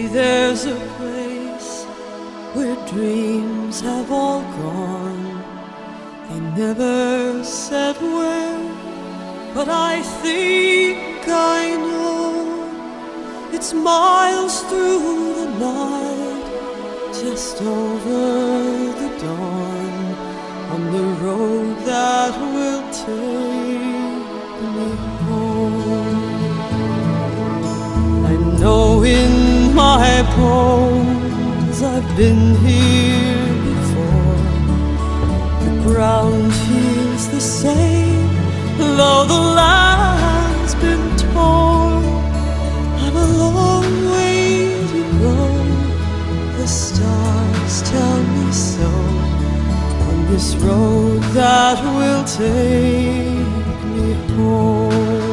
Maybe there's a place where dreams have all gone. They never said where, but I think I know. It's miles through the night, just over the dawn, on the road that will take me home. I know in my bones I've been here before. The ground feels the same, though the land's been torn. I'm a long way to go. The stars tell me so. On this road that will take me home.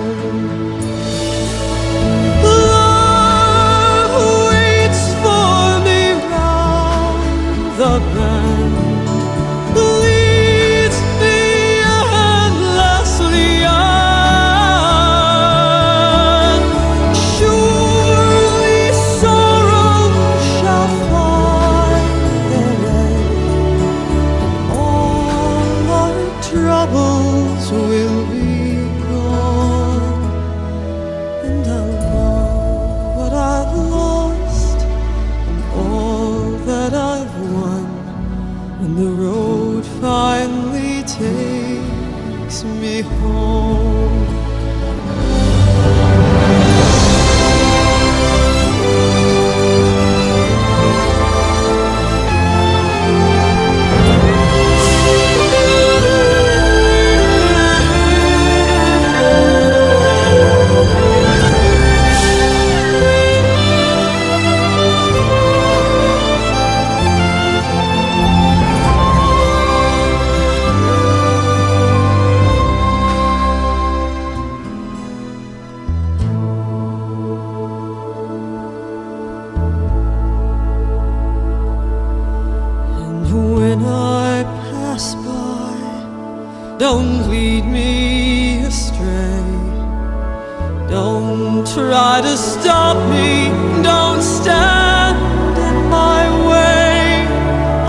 Don't lead me astray. Don't try to stop me, don't stand in my way.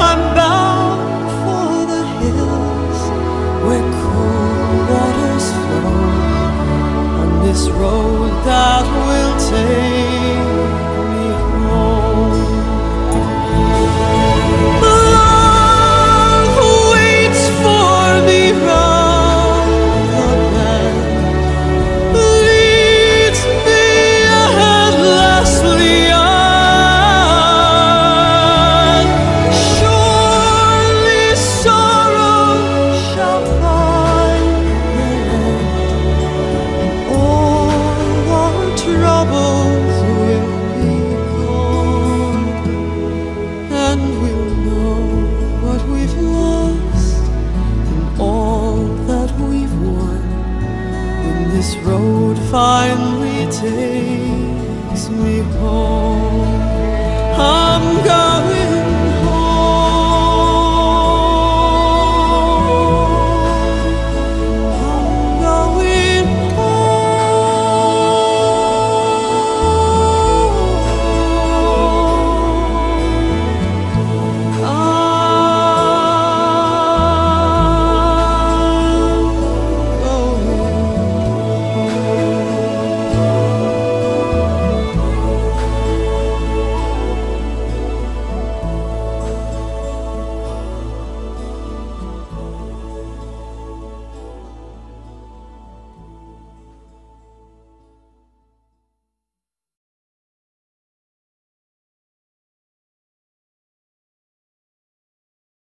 I'm bound for the hills where cool waters flow on this road that will take this road finally takes me home. I'm going